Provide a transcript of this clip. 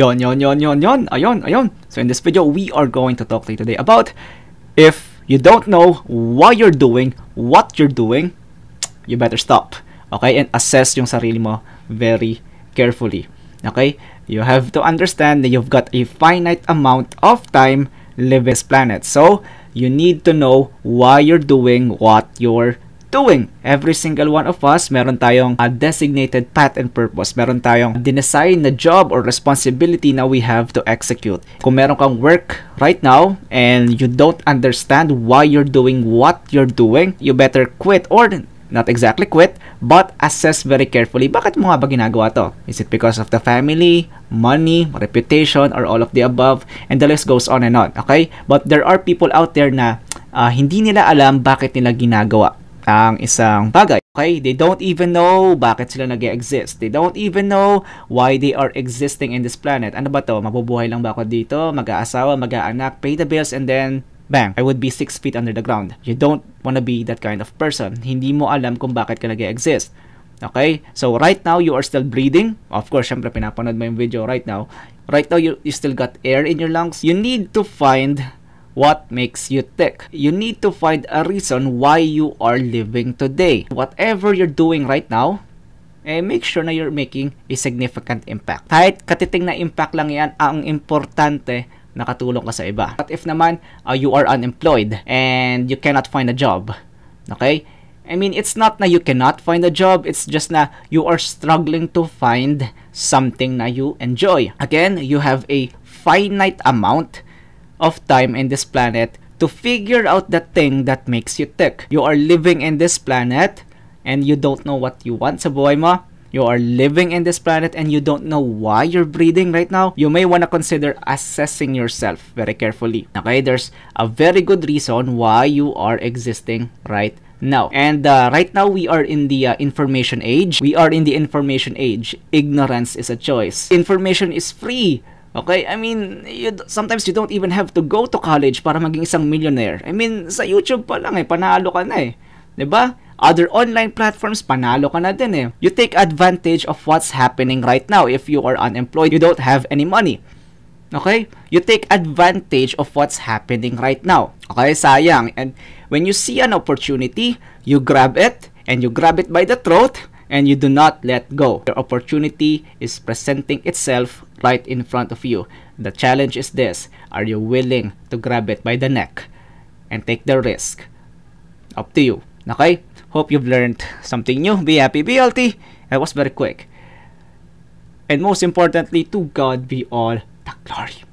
Yon, yon, yon, yon, yon. Ayon, ayon. So in this video, we are going to talk today about if you don't know why you're doing what you're doing, you better stop. Okay? And assess yung sarili mo very carefully. Okay? You have to understand that you've got a finite amount of time living this planet. So, you need to know why you're doing what you're doing. Every single one of us, meron tayong a designated path and purpose. Meron tayong dinesign na job or responsibility na we have to execute. Kung meron kang work right now and you don't understand why you're doing what you're doing, you better quit or not exactly quit, but assess very carefully, bakit mo nga ba ginagawa to? Is it because of the family, money, reputation, or all of the above? And the list goes on and on, okay? But there are people out there na uh, hindi nila alam bakit nila ginagawa ang isang bagay. Okay? They don't even know bakit sila nag exist They don't even know why they are existing in this planet. Ano ba to? Mabubuhay lang ba ako dito? Mag-aasawa, mag-aanak, pay the bills, and then bang, I would be 6 feet under the ground. You don't want to be that kind of person. Hindi mo alam kung bakit ka nag exist Okay? So, right now, you are still breathing. Of course, syempre, pinapanood mo yung video right now. Right now, you, you still got air in your lungs. You need to find what makes you tick. You need to find a reason why you are living today. Whatever you're doing right now, eh, make sure na you're making a significant impact. Kahit katiting na impact lang yan, ang importante, nakatulong ka sa iba. But if naman uh, you are unemployed and you cannot find a job, okay? I mean, it's not na you cannot find a job, it's just na you are struggling to find something na you enjoy. Again, you have a finite amount of time in this planet to figure out the thing that makes you tick. You are living in this planet and you don't know what you want sa buhay mo you are living in this planet and you don't know why you're breathing right now, you may want to consider assessing yourself very carefully. Okay, there's a very good reason why you are existing right now. And uh, right now, we are in the uh, information age. We are in the information age. Ignorance is a choice. Information is free. Okay? I mean, you, sometimes you don't even have to go to college para maging isang millionaire. I mean, sa YouTube pa lang eh, panalo ka na eh. ba? Other online platforms, panalo ka na din eh. You take advantage of what's happening right now. If you are unemployed, you don't have any money. Okay? You take advantage of what's happening right now. Okay? Sayang. And when you see an opportunity, you grab it and you grab it by the throat and you do not let go. Your opportunity is presenting itself right in front of you. The challenge is this. Are you willing to grab it by the neck and take the risk? Up to you. Okay? Hope you've learned something new. Be happy, be healthy. That was very quick. And most importantly, to God be all the glory.